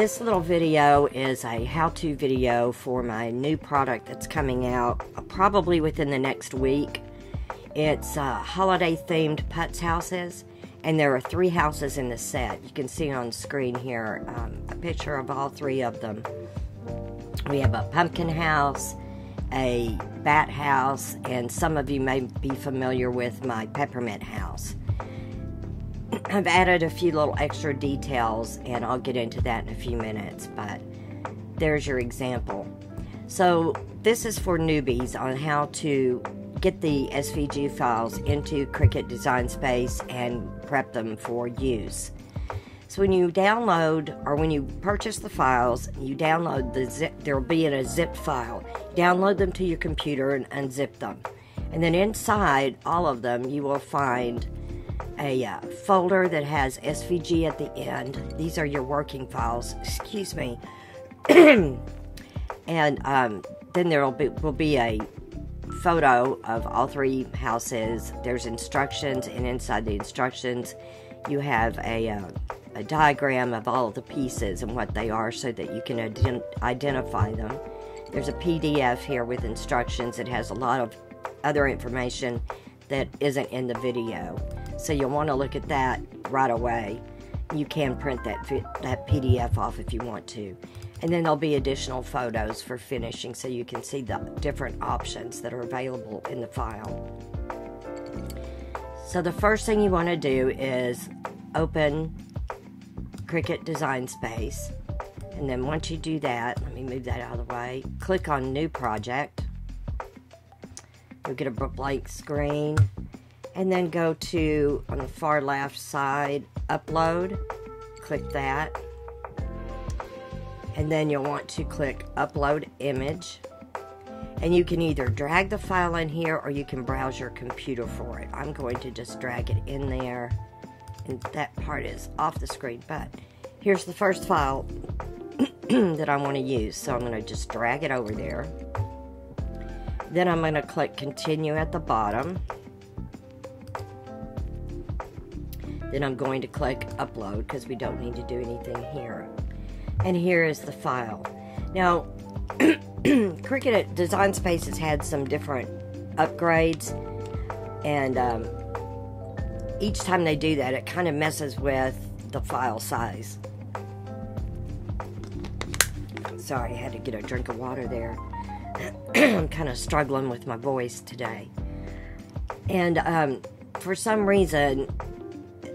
This little video is a how-to video for my new product that's coming out uh, probably within the next week. It's uh, holiday-themed putz houses, and there are three houses in the set. You can see on screen here um, a picture of all three of them. We have a pumpkin house, a bat house, and some of you may be familiar with my peppermint house. I've added a few little extra details, and I'll get into that in a few minutes, but there's your example. So, this is for newbies on how to get the SVG files into Cricut Design Space and prep them for use. So when you download or when you purchase the files, you download the zip, there'll be in a zip file. Download them to your computer and unzip them. And then inside all of them, you will find a uh, folder that has SVG at the end. These are your working files, excuse me. and um, then there will be, will be a photo of all three houses. There's instructions, and inside the instructions, you have a, uh, a diagram of all the pieces and what they are so that you can ident- identify them. There's a PDF here with instructions. It has a lot of other information that isn't in the video. So you'll want to look at that right away. You can print that, that PDF off if you want to. And then there'll be additional photos for finishing so you can see the different options that are available in the file. So the first thing you want to do is open Cricut Design Space. And then once you do that, let me move that out of the way. Click on New Project. You'll get a blank screen and then go to on the far left side upload. Click that. And then you'll want to click upload image. And you can either drag the file in here or you can browse your computer for it. I'm going to just drag it in there. And that part is off the screen. But here's the first file that I want to use. So I'm going to just drag it over there. Then I'm going to click continue at the bottom Then I'm going to click upload because we don't need to do anything here. And here is the file. Now, Cricut Design Space has had some different upgrades, and um, each time they do that, it kind of messes with the file size. Sorry, I had to get a drink of water there. I'm kind of struggling with my voice today. And um, for some reason,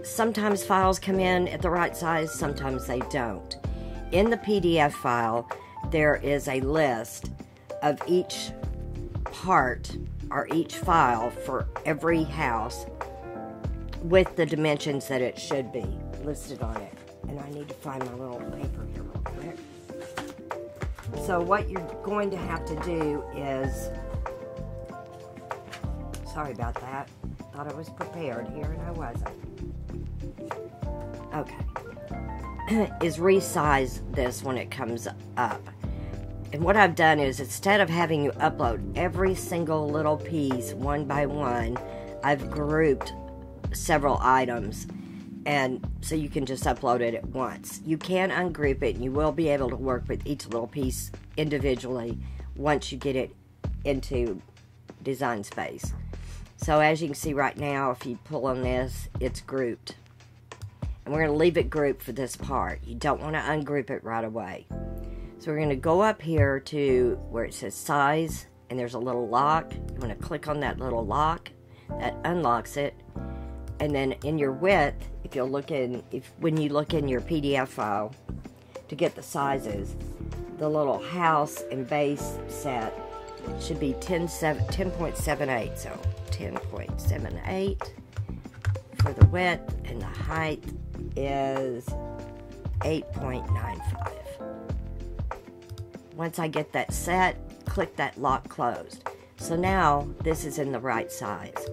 sometimes files come in at the right size, sometimes they don't. In the PDF file, there is a list of each part or each file for every house with the dimensions that it should be listed on it. And I need to find my little paper here real quick. So what you're going to have to do is, sorry about that, thought I was prepared here and I wasn't okay, is resize this when it comes up. And what I've done is instead of having you upload every single little piece one by one, I've grouped several items and so you can just upload it at once. You can ungroup it and you will be able to work with each little piece individually once you get it into design space. So as you can see right now, if you pull on this, it's grouped. And we're going to leave it grouped for this part. You don't want to ungroup it right away. So we're going to go up here to where it says size, and there's a little lock. You want to click on that little lock. That unlocks it. And then in your width, if you'll look in, if when you look in your PDF file to get the sizes, the little house and base set should be 10, 10.78. So 10.78 for the width and the height is 8.95. Once I get that set, click that lock closed. So now this is in the right size.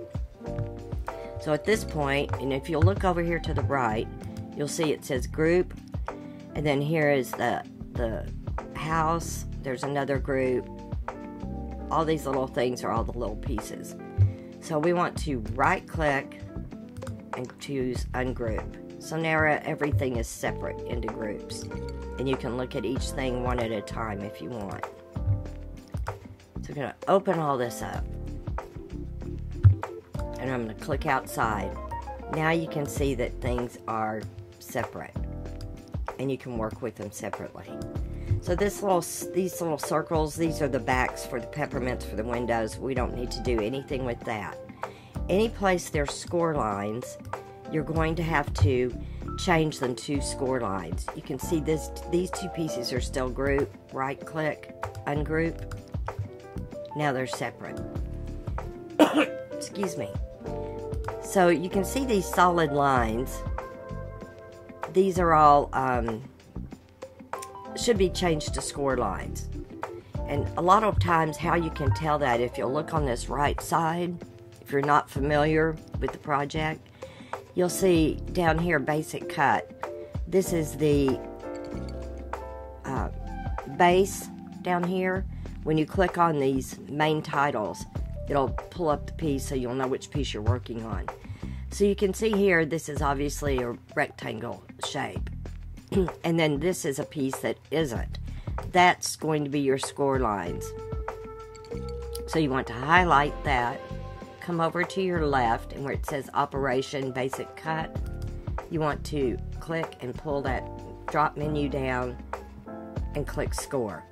So at this point, and if you'll look over here to the right, you'll see it says group, and then here is the the house. There's another group. All these little things are all the little pieces. So we want to right click and choose ungroup. So now everything is separate into groups. And you can look at each thing one at a time if you want. So I'm going to open all this up. And I'm going to click outside. Now you can see that things are separate. And you can work with them separately. So this little, these little circles, these are the backs for the peppermints for the windows. We don't need to do anything with that. Any place there's score lines, you're going to have to change them to score lines. You can see this; these two pieces are still grouped. Right click, ungroup. Now they're separate. Excuse me. So you can see these solid lines. These are all um, should be changed to score lines. And a lot of times how you can tell that if you look on this right side, if you're not familiar with the project, you'll see down here basic cut. This is the uh, base down here. When you click on these main titles, it'll pull up the piece so you'll know which piece you're working on. So you can see here, this is obviously a rectangle shape. and then this is a piece that isn't. That's going to be your score lines. So you want to highlight that, come over to your left, and where it says Operation Basic Cut, you want to click and pull that drop menu down and click Score.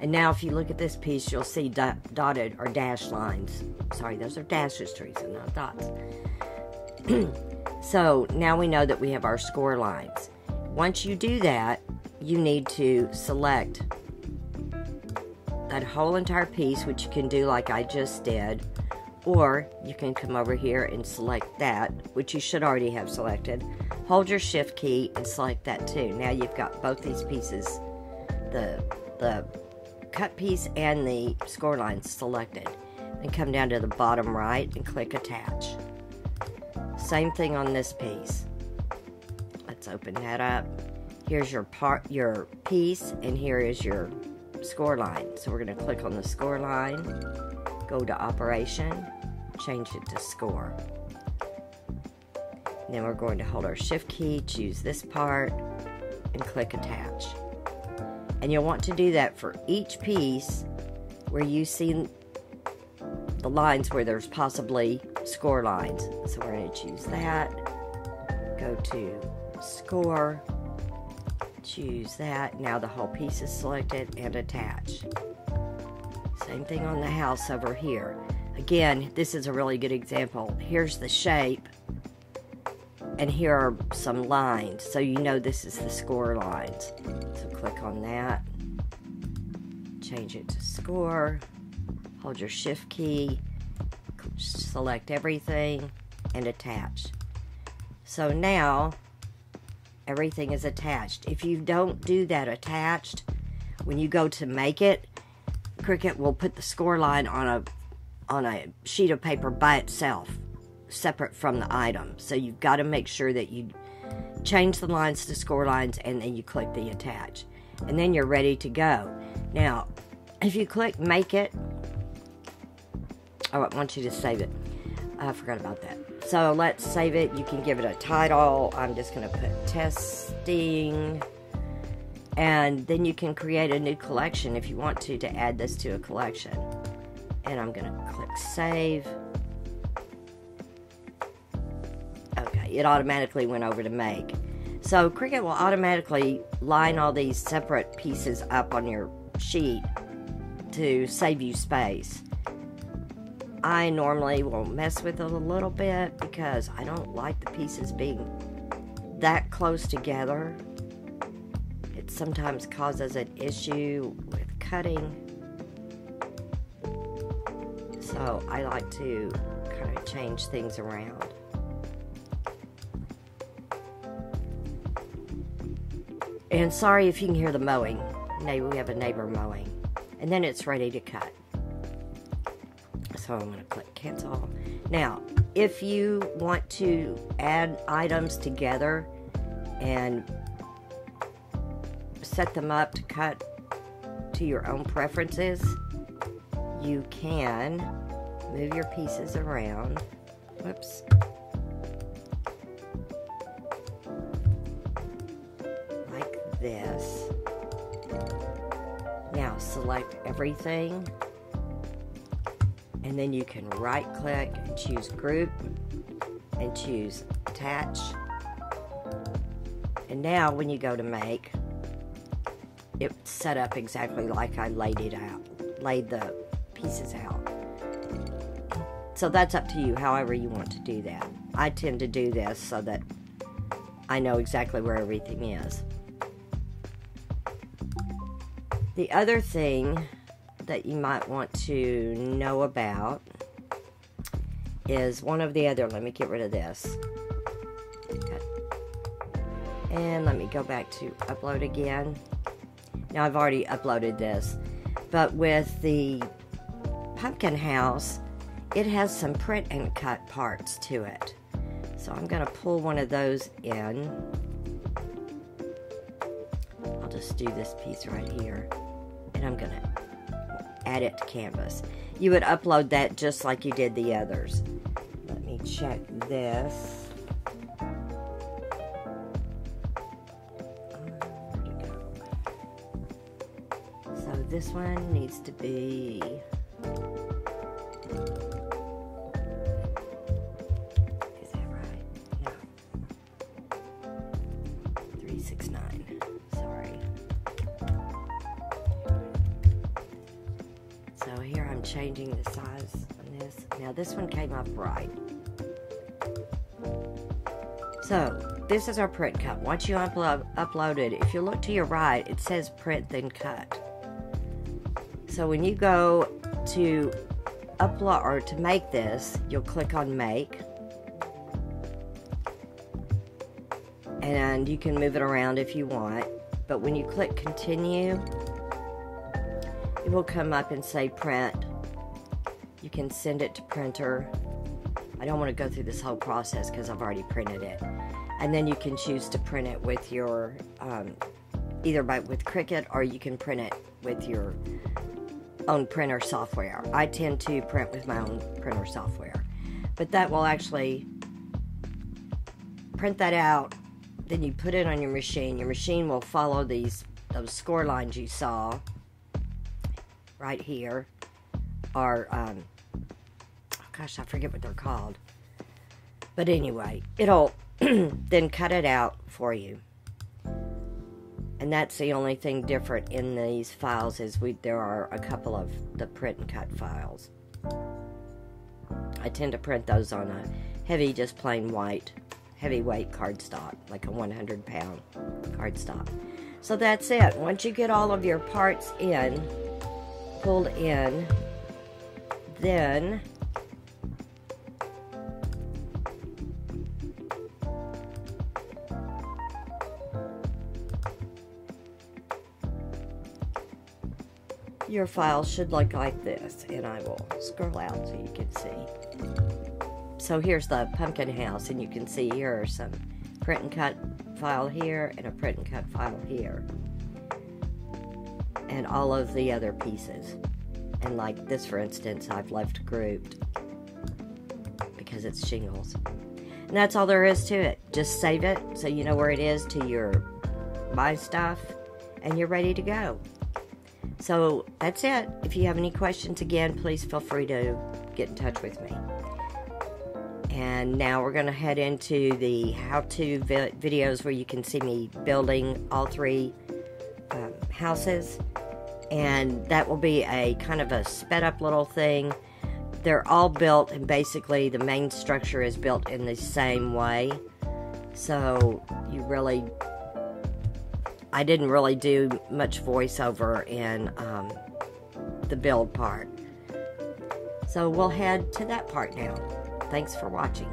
And now if you look at this piece, you'll see dot, dotted or dashed lines. Sorry, those are dashes, Teresa, not dots. so now we know that we have our score lines. Once you do that, you need to select that whole entire piece, which you can do like I just did, or you can come over here and select that, which you should already have selected. Hold your shift key and select that too. Now you've got both these pieces, the, the cut piece and the score line selected. And come down to the bottom right and click attach. Same thing on this piece. Let's open that up. Here's your part, your piece, and here is your score line. So we're going to click on the score line, go to operation, change it to score. Then we're going to hold our shift key, choose this part, and click attach. And you'll want to do that for each piece where you see the lines where there's possibly score lines. So we're going to choose that, go to score, choose that. Now the whole piece is selected and attach. Same thing on the house over here. Again, this is a really good example. Here's the shape, and here are some lines, so you know this is the score lines. So click on that, change it to score, hold your shift key, select everything, and attach. So now everything is attached. If you don't do that attached, when you go to make it, Cricut will put the score line on a on a sheet of paper by itself, separate from the item. So you've got to make sure that you change the lines to score lines and then you click the attach. And then you're ready to go. Now, if you click make it, oh, I want you to save it. I forgot about that. So let's save it. You can give it a title. I'm just going to put testing. And then you can create a new collection if you want to, to add this to a collection. And I'm going to click save. Okay, it automatically went over to make. So Cricut will automatically line all these separate pieces up on your sheet to save you space. I normally will mess with it a little bit because I don't like the pieces being that close together. It sometimes causes an issue with cutting. So I like to kind of change things around. And sorry if you can hear the mowing. Maybe we have a neighbor mowing. And then it's ready to cut so I'm going to click cancel. Now, if you want to add items together and set them up to cut to your own preferences, you can move your pieces around. Whoops. Like this. Now select everything and then you can right click and choose group and choose attach and now when you go to make it's set up exactly like I laid it out laid the pieces out so that's up to you however you want to do that I tend to do this so that I know exactly where everything is the other thing that you might want to know about is one of the other, let me get rid of this. And let me go back to upload again. Now I've already uploaded this, but with the pumpkin house, it has some print and cut parts to it. So I'm going to pull one of those in. I'll just do this piece right here. And I'm going to add it to Canvas. You would upload that just like you did the others. Let me check this. So this one needs to be this is our print cut. Once you upload, upload it, if you look to your right, it says print then cut. So when you go to upload or to make this, you'll click on make. And you can move it around if you want. But when you click continue, it will come up and say print. You can send it to printer. I don't want to go through this whole process because I've already printed it. And then you can choose to print it with your, um, either by with Cricut or you can print it with your own printer software. I tend to print with my own printer software. But that will actually print that out. Then you put it on your machine. Your machine will follow these those score lines you saw right here are, um, oh gosh, I forget what they're called. But anyway, it'll then cut it out for you. And that's the only thing different in these files is we there are a couple of the print and cut files. I tend to print those on a heavy, just plain white, heavyweight cardstock, like a 100 pound cardstock. So that's it. Once you get all of your parts in, pulled in, then your file should look like this and I will scroll out so you can see. So here's the pumpkin house and you can see here are some print and cut file here and a print and cut file here. And all of the other pieces. And like this for instance I've left grouped because it's shingles. And that's all there is to it. Just save it so you know where it is to your my stuff and you're ready to go so that's it. If you have any questions, again, please feel free to get in touch with me. And now we're going to head into the how-to vi videos where you can see me building all three um, houses. And that will be a kind of a sped up little thing. They're all built and basically the main structure is built in the same way. So you really I didn't really do much voiceover in um, the build part. So we'll head to that part now. Thanks for watching.